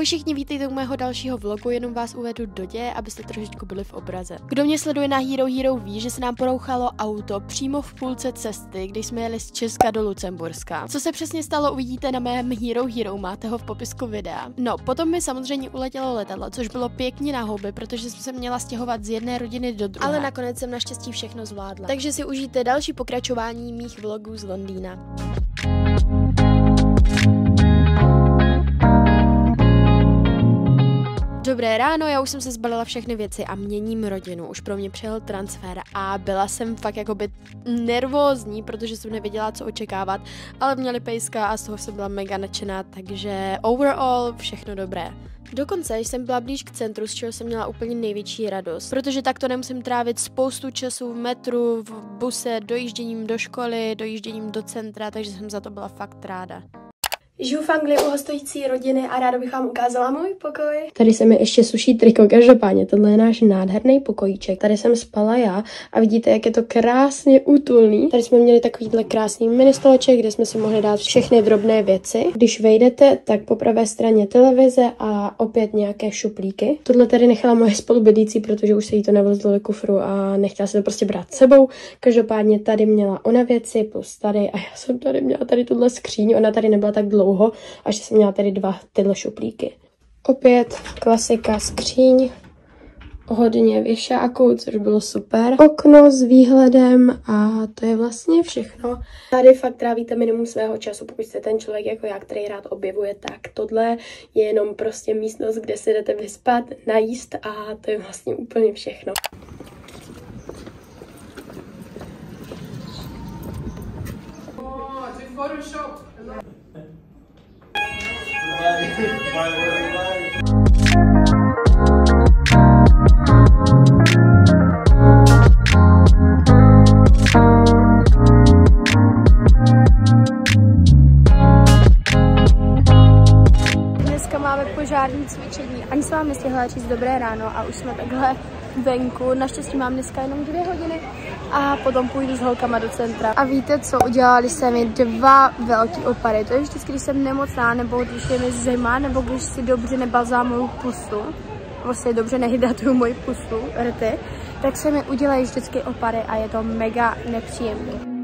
Ahoj všichni, vítejte u mého dalšího vlogu, jenom vás uvedu do děje, abyste trošičku byli v obraze. Kdo mě sleduje na Hero Hero ví, že se nám porouchalo auto přímo v půlce cesty, když jsme jeli z Česka do Lucemburska. Co se přesně stalo, uvidíte na mém Hero Hero, máte ho v popisku videa. No, potom mi samozřejmě uletělo letadlo, což bylo pěkně na houby, protože jsem se měla stěhovat z jedné rodiny do druhé. Ale nakonec jsem naštěstí všechno zvládla. Takže si užijte další pokračování mých vlogů z Londýna. Dobré ráno, já už jsem se zbalila všechny věci a měním rodinu. Už pro mě přijel transfer a byla jsem fakt jakoby nervózní, protože jsem nevěděla, co očekávat, ale měli pejska a z toho jsem byla mega nadšená, takže overall všechno dobré. Dokonce jsem byla blíž k centru, z čeho jsem měla úplně největší radost, protože takto nemusím trávit spoustu času v metru, v buse, dojížděním do školy, dojížděním do centra, takže jsem za to byla fakt ráda. Žiju v Anglii u hostující rodiny a ráda bych vám ukázala můj pokoj. Tady se mi ještě suší triko, každopádně tohle je náš nádherný pokojíček. Tady jsem spala já a vidíte, jak je to krásně útulný. Tady jsme měli takovýhle krásný mini stoleček, kde jsme si mohli dát všechny drobné věci. Když vejdete, tak po pravé straně televize a opět nějaké šuplíky. Tohle tady nechala moje spolubydlící, protože už se jí to nevlezlo do kufru a nechtěla se to prostě brát sebou. Každopádně tady měla ona věci, plus tady a já jsem tady měla tady tuhle skříň, ona tady nebyla tak dlouho dlouho, až jsem měla tady dva tyhle šuplíky. Opět klasika skříň, hodně věšáků, což bylo super. Okno s výhledem a to je vlastně všechno. Tady fakt trávíte minimum svého času, pokud jste ten člověk jako já, který rád objevuje, tak tohle je jenom prostě místnost, kde si jdete vyspat, najíst a to je vlastně úplně všechno. Oh, Photoshop. Dneska máme požární cvičení. Ani jsem vám nestihla říct dobré ráno a už jsme takhle venku. Naštěstí mám dneska jenom dvě hodiny a potom půjdu s holkama do centra. A víte co, udělali se mi dva velký opary. To je vždycky, když jsem nemocná, nebo když je mi zima, nebo když si dobře nebalzámuju pusu, si dobře nehydratuju moji pusu, rty, tak se mi udělají vždycky opary a je to mega nepříjemný.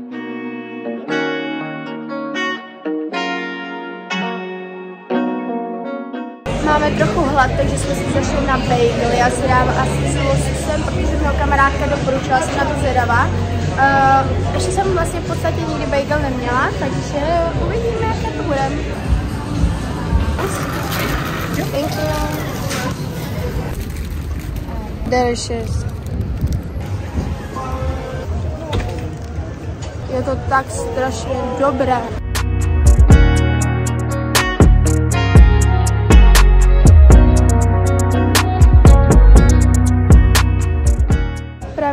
Máme trochu hlad, takže jsme si zašli na bagel. Já si dám asi s lososem, protože měl kamarádka doporučila, jsem na to zvědavá. Uh, ještě jsem vlastně v podstatě nikdy bagel neměla, takže uvidíme, jak to bude. Thank you. Delicious. Je to tak strašně dobré.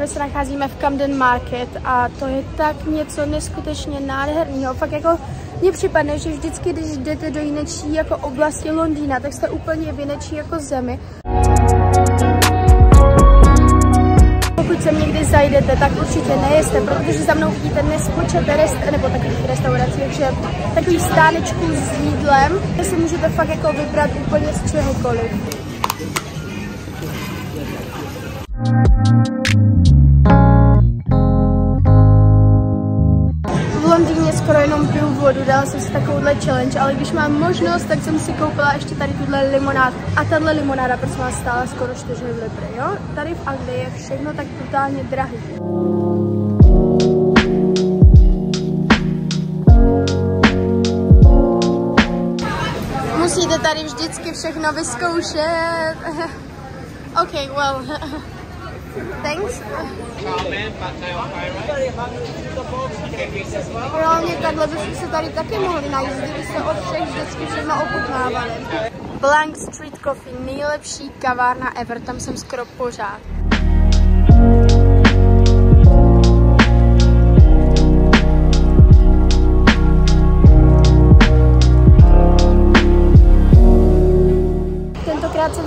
Právě se nacházíme v Camden Market a to je tak něco neskutečně nádherného. Fakt jako mně připadne, že vždycky, když jdete do jinečí jako oblasti Londýna, tak jste úplně v jinečí jako zemi. Pokud sem někdy zajdete, tak určitě nejeste, protože za mnou vidíte nespočet rest, nebo takových restaurací, takže takových stánečků s jídlem, kde si můžete fakt jako vybrat úplně z čehokoliv. Challenge, ale když mám možnost, tak jsem si koupila ještě tady tuhle limonád. A tahle limonáda prosím vás stála skoro 4 litry, jo? Tady v Anglii je všechno tak totálně drahý. Musíte tady vždycky všechno vyzkoušet. ok, well. Thanks. Reálně takhle byste se tady taky mohli najít, kdybyste od všech vždycky všechno ochutnávali. Blank Street Coffee, nejlepší kavárna ever, tam jsem skoro pořád.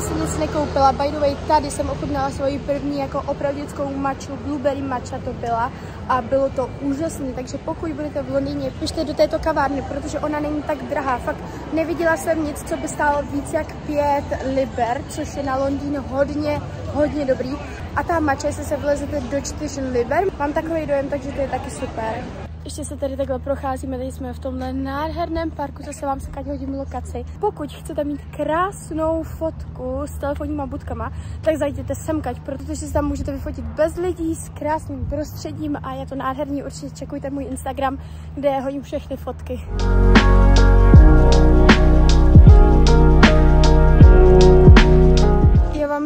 Si nic nekoupila. By the way, tady jsem ochutnala svoji první jako opravdickou maču, blueberry matcha to byla a bylo to úžasné, takže pokud budete v Londýně, pište do této kavárny, protože ona není tak drahá. Fakt neviděla jsem nic, co by stálo víc jak 5 liber, což je na Londýn hodně, hodně dobrý. A ta mača, jestli se vlezete do 4 liber, mám takový dojem, takže to je taky super. Ještě se tady takhle procházíme, tady jsme v tomhle nádherném parku, zase vám se kať hodím lokaci. Pokud chcete mít krásnou fotku s telefonníma budkama, tak zajděte semkať, protože si tam můžete vyfotit bez lidí, s krásným prostředím a je to nádherný. Určitě čekujte můj Instagram, kde hodím všechny fotky.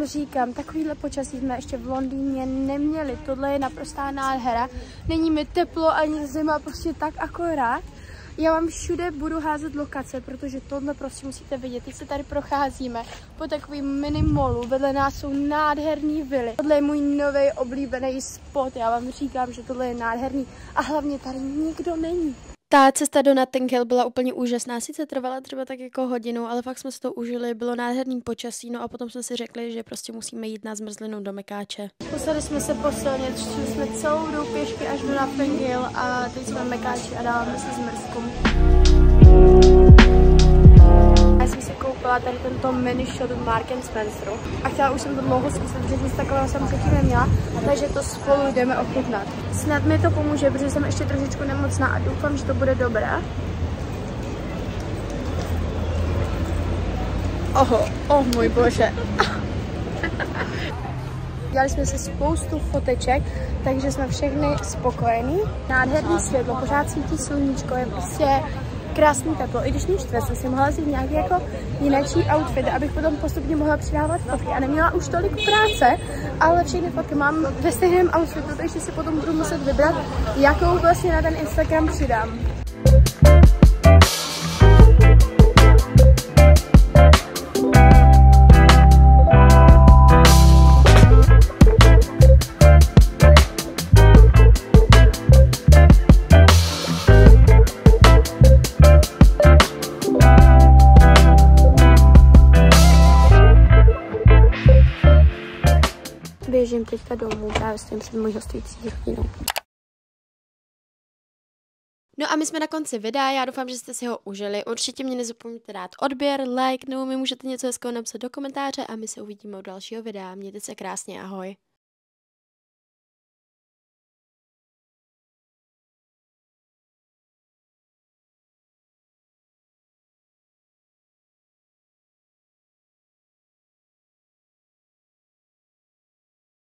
Říkám, takovýhle počasí jsme ještě v Londýně neměli. Tohle je naprostá nádhera. Není mi teplo ani zima, prostě tak akorát. Já vám všude budu házet lokace, protože tohle prostě musíte vidět. Teď se tady procházíme po takovým mini molu. Vedle nás jsou nádherný vily. Tohle je můj nový oblíbený spot. Já vám říkám, že tohle je nádherný. A hlavně tady nikdo není. Ta cesta do Notting Hill byla úplně úžasná, sice trvala třeba tak jako hodinu, ale fakt jsme si to užili, bylo nádherný počasí, no a potom jsme si řekli, že prostě musíme jít na zmrzlinu do Mekáče. Poslali jsme se po silně, šli jsme celou dobu pěšky až do Notting Hill a teď jsme Mekáči a dáváme se zmrzku koupila tady tento mini shot v Mark Spenceru a chtěla už jsem to dlouho zkusit, protože nic takového jsem předtím neměla, takže to spolu jdeme ochutnat. Snad mi to pomůže, protože jsem ještě trošičku nemocná a doufám, že to bude dobré. Oho, oh můj bože. Dělali jsme si spoustu foteček, takže jsme všechny spokojení. Nádherný světlo, pořád svítí sluníčko, je prostě krásný teplo. I když mě štve, jsem si mohla vzít nějaký jako jináčí outfit, abych potom postupně mohla přidávat fotky a neměla už tolik práce, ale všechny fotky mám ve stejném outfitu, takže si potom budu muset vybrat, jakou vlastně na ten Instagram přidám. Běžím teďka domů právě s tím před můj hostující hodinou. No a my jsme na konci videa, já doufám, že jste si ho užili. Určitě mě nezapomeňte dát odběr, like, nebo mi můžete něco hezkého napsat do komentáře a my se uvidíme u dalšího videa. Mějte se krásně, ahoj.